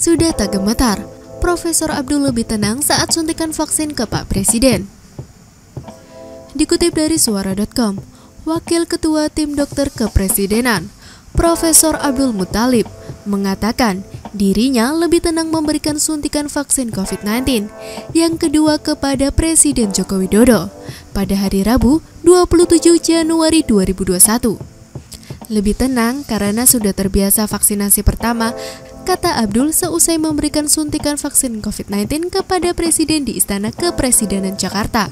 Sudah tak gemetar, Profesor Abdul lebih tenang saat suntikan vaksin ke Pak Presiden. Dikutip dari suara.com, Wakil Ketua Tim Dokter Kepresidenan, Profesor Abdul Muthalib, mengatakan dirinya lebih tenang memberikan suntikan vaksin COVID-19 yang kedua kepada Presiden Joko Widodo pada hari Rabu 27 Januari 2021. Lebih tenang karena sudah terbiasa vaksinasi pertama kata Abdul seusai memberikan suntikan vaksin COVID-19 kepada Presiden di Istana Kepresidenan Jakarta.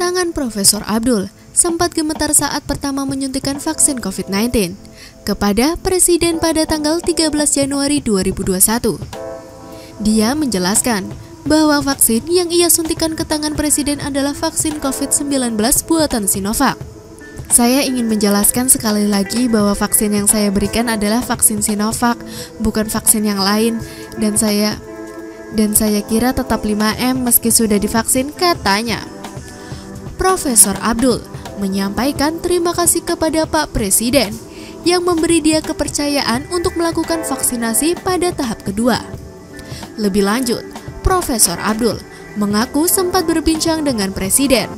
Tangan Profesor Abdul sempat gemetar saat pertama menyuntikkan vaksin COVID-19 kepada Presiden pada tanggal 13 Januari 2021. Dia menjelaskan bahwa vaksin yang ia suntikan ke tangan Presiden adalah vaksin COVID-19 buatan Sinovac. Saya ingin menjelaskan sekali lagi bahwa vaksin yang saya berikan adalah vaksin Sinovac, bukan vaksin yang lain dan saya dan saya kira tetap 5M meski sudah divaksin katanya. Profesor Abdul menyampaikan terima kasih kepada Pak Presiden yang memberi dia kepercayaan untuk melakukan vaksinasi pada tahap kedua. Lebih lanjut, Profesor Abdul mengaku sempat berbincang dengan Presiden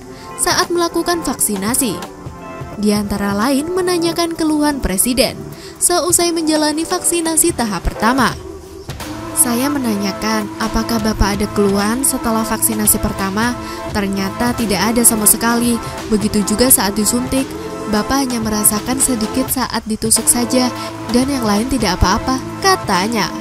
saat melakukan vaksinasi di antara lain menanyakan keluhan presiden seusai menjalani vaksinasi tahap pertama. Saya menanyakan apakah Bapak ada keluhan setelah vaksinasi pertama, ternyata tidak ada sama sekali. Begitu juga saat disuntik, Bapak hanya merasakan sedikit saat ditusuk saja dan yang lain tidak apa-apa, katanya.